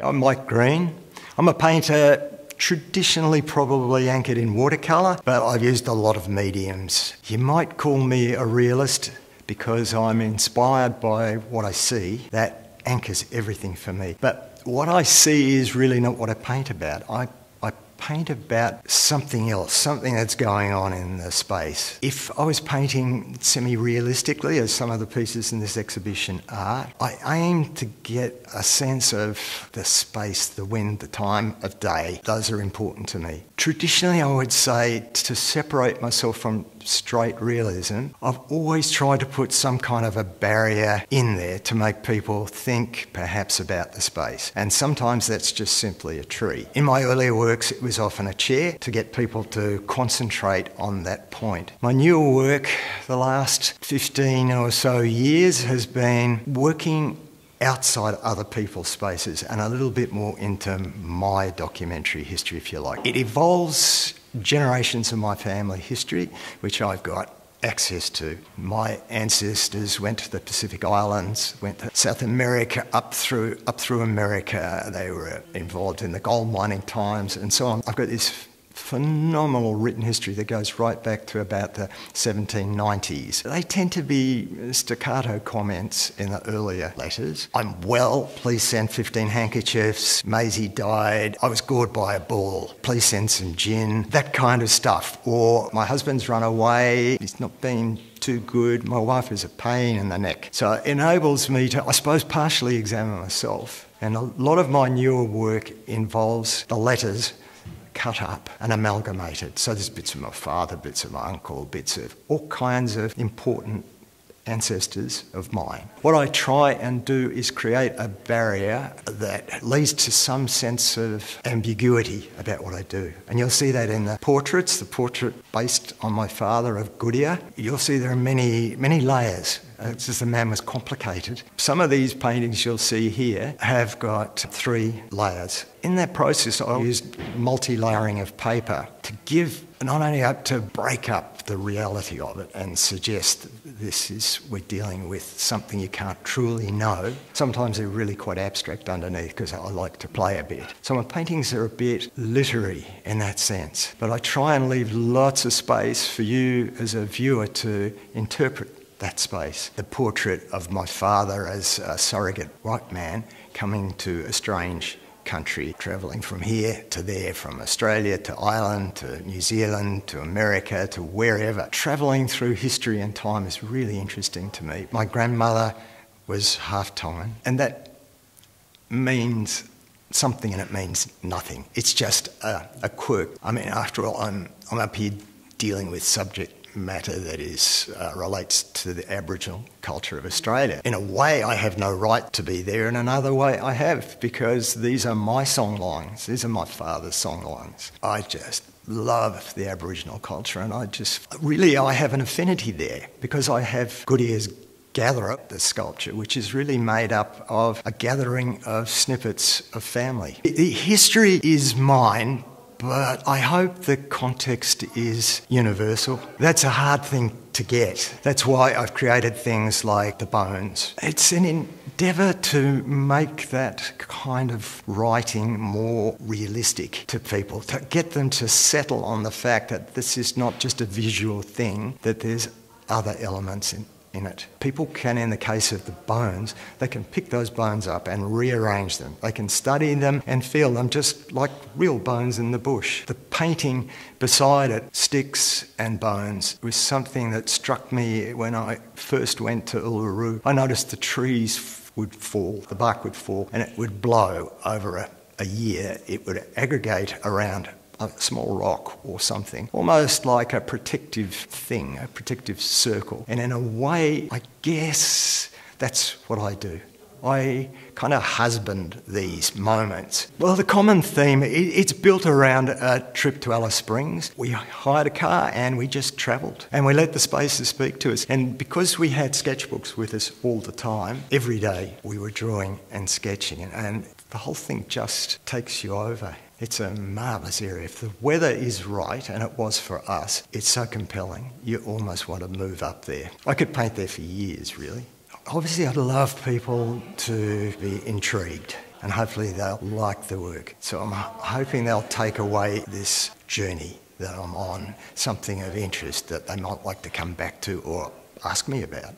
I'm Mike Green. I'm a painter traditionally probably anchored in watercolour, but I've used a lot of mediums. You might call me a realist because I'm inspired by what I see. That anchors everything for me. But what I see is really not what I paint about. I paint about something else, something that's going on in the space. If I was painting semi realistically, as some of the pieces in this exhibition are, I aim to get a sense of the space, the wind, the time of day. Those are important to me. Traditionally, I would say to separate myself from straight realism, I've always tried to put some kind of a barrier in there to make people think perhaps about the space. And sometimes that's just simply a tree. In my earlier works, it was often a chair to get people to concentrate on that point. My newer work, the last 15 or so years, has been working outside other people's spaces and a little bit more into my documentary history, if you like. It evolves generations of my family history, which I've got access to. My ancestors went to the Pacific Islands, went to South America, up through up through America. They were involved in the gold mining times and so on. I've got this phenomenal written history that goes right back to about the 1790s. They tend to be staccato comments in the earlier letters. I'm well, please send 15 handkerchiefs. Maisie died. I was gored by a bull. Please send some gin. That kind of stuff. Or my husband's run away. He's not been too good. My wife is a pain in the neck. So it enables me to, I suppose, partially examine myself. And a lot of my newer work involves the letters cut up and amalgamated. So there's bits of my father, bits of my uncle, bits of all kinds of important ancestors of mine. What I try and do is create a barrier that leads to some sense of ambiguity about what I do. And you'll see that in the portraits, the portrait based on my father of Goodyear. You'll see there are many, many layers. Uh, it's just the man was complicated. Some of these paintings you'll see here have got three layers. In that process, I used multi layering of paper to give not only up to break up the reality of it and suggest this is we're dealing with something you can't truly know. Sometimes they're really quite abstract underneath because I like to play a bit. So my paintings are a bit literary in that sense, but I try and leave lots of space for you as a viewer to interpret that space. The portrait of my father as a surrogate white man coming to a strange country, travelling from here to there, from Australia to Ireland to New Zealand to America to wherever. Travelling through history and time is really interesting to me. My grandmother was half Tongan, and that means something and it means nothing. It's just a, a quirk. I mean, after all, I'm, I'm up here dealing with subject matter that is uh, relates to the Aboriginal culture of Australia. In a way, I have no right to be there. In another way, I have because these are my songlines. These are my father's songlines. I just love the Aboriginal culture, and I just really I have an affinity there because I have Goodyear's gatherer, the sculpture, which is really made up of a gathering of snippets of family. The history is mine, but I hope the context is universal. That's a hard thing to get. That's why I've created things like the bones. It's an endeavour to make that kind of writing more realistic to people, to get them to settle on the fact that this is not just a visual thing, that there's other elements in in it. People can, in the case of the bones, they can pick those bones up and rearrange them. They can study them and feel them just like real bones in the bush. The painting beside it, sticks and bones, was something that struck me when I first went to Uluru. I noticed the trees would fall, the bark would fall, and it would blow over a, a year. It would aggregate around a small rock or something, almost like a protective thing, a protective circle. And in a way, I guess that's what I do. I kind of husband these moments. Well, the common theme, it's built around a trip to Alice Springs. We hired a car and we just travelled and we let the spaces speak to us. And because we had sketchbooks with us all the time, every day we were drawing and sketching and the whole thing just takes you over. It's a marvellous area. If the weather is right, and it was for us, it's so compelling. You almost want to move up there. I could paint there for years, really. Obviously, I'd love people to be intrigued and hopefully they'll like the work. So I'm hoping they'll take away this journey that I'm on, something of interest that they might like to come back to or ask me about.